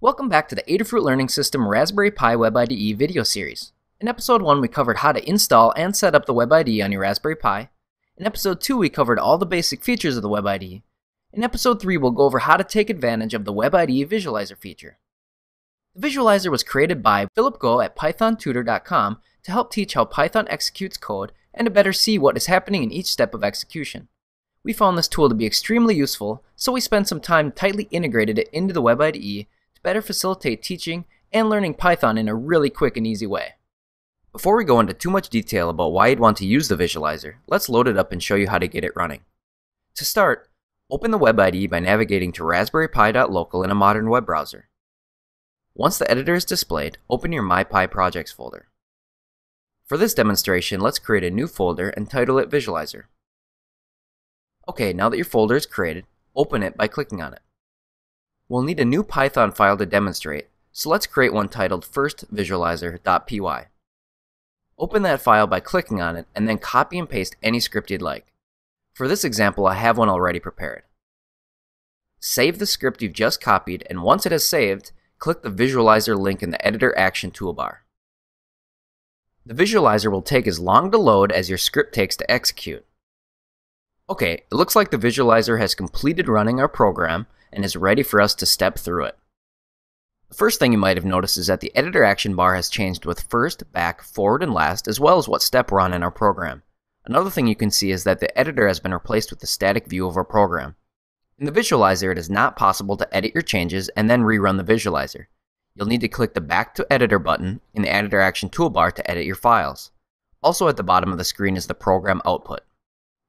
Welcome back to the Adafruit Learning System Raspberry Pi Web IDE video series. In episode 1 we covered how to install and set up the Web IDE on your Raspberry Pi. In episode 2 we covered all the basic features of the Web IDE. In episode 3 we'll go over how to take advantage of the Web IDE Visualizer feature. The visualizer was created by Philip Guo at pythontutor.com to help teach how Python executes code and to better see what is happening in each step of execution. We found this tool to be extremely useful, so we spent some time tightly integrated it into the Web IDE better facilitate teaching and learning Python in a really quick and easy way. Before we go into too much detail about why you'd want to use the visualizer, let's load it up and show you how to get it running. To start, open the Web IDE by navigating to Raspberry raspberrypi.local in a modern web browser. Once the editor is displayed, open your MyPi projects folder. For this demonstration, let's create a new folder and title it Visualizer. Okay, now that your folder is created, open it by clicking on it. We'll need a new Python file to demonstrate, so let's create one titled firstvisualizer.py. Open that file by clicking on it and then copy and paste any script you'd like. For this example, I have one already prepared. Save the script you've just copied and once it is saved, click the visualizer link in the editor action toolbar. The visualizer will take as long to load as your script takes to execute. Okay, it looks like the visualizer has completed running our program and is ready for us to step through it. The first thing you might have noticed is that the editor action bar has changed with first, back, forward, and last, as well as what step we're on in our program. Another thing you can see is that the editor has been replaced with the static view of our program. In the visualizer, it is not possible to edit your changes and then rerun the visualizer. You'll need to click the Back to Editor button in the Editor Action toolbar to edit your files. Also at the bottom of the screen is the program output.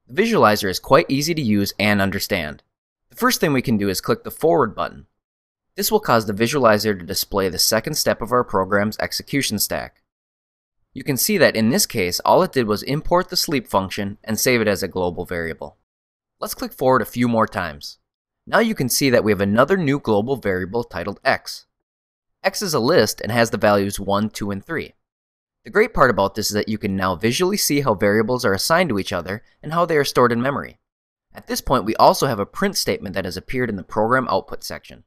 The visualizer is quite easy to use and understand. The first thing we can do is click the forward button. This will cause the visualizer to display the second step of our program's execution stack. You can see that in this case, all it did was import the sleep function and save it as a global variable. Let's click forward a few more times. Now you can see that we have another new global variable titled x. x is a list and has the values 1, 2, and 3. The great part about this is that you can now visually see how variables are assigned to each other and how they are stored in memory. At this point, we also have a print statement that has appeared in the program output section.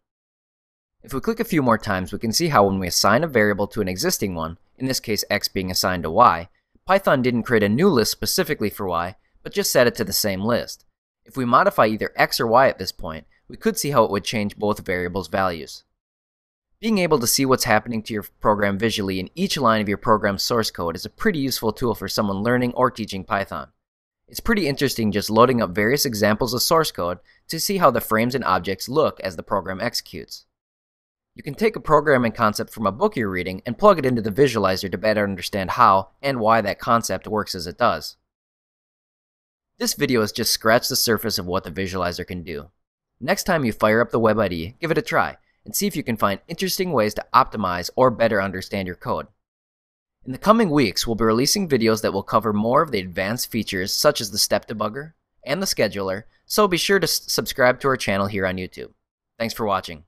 If we click a few more times, we can see how when we assign a variable to an existing one, in this case x being assigned to y, Python didn't create a new list specifically for y, but just set it to the same list. If we modify either x or y at this point, we could see how it would change both variables' values. Being able to see what's happening to your program visually in each line of your program's source code is a pretty useful tool for someone learning or teaching Python. It's pretty interesting just loading up various examples of source code to see how the frames and objects look as the program executes. You can take a programming concept from a book you're reading and plug it into the visualizer to better understand how and why that concept works as it does. This video has just scratched the surface of what the visualizer can do. Next time you fire up the Web IDE, give it a try and see if you can find interesting ways to optimize or better understand your code. In the coming weeks, we'll be releasing videos that will cover more of the advanced features such as the step debugger and the scheduler, so be sure to subscribe to our channel here on YouTube. Thanks for watching.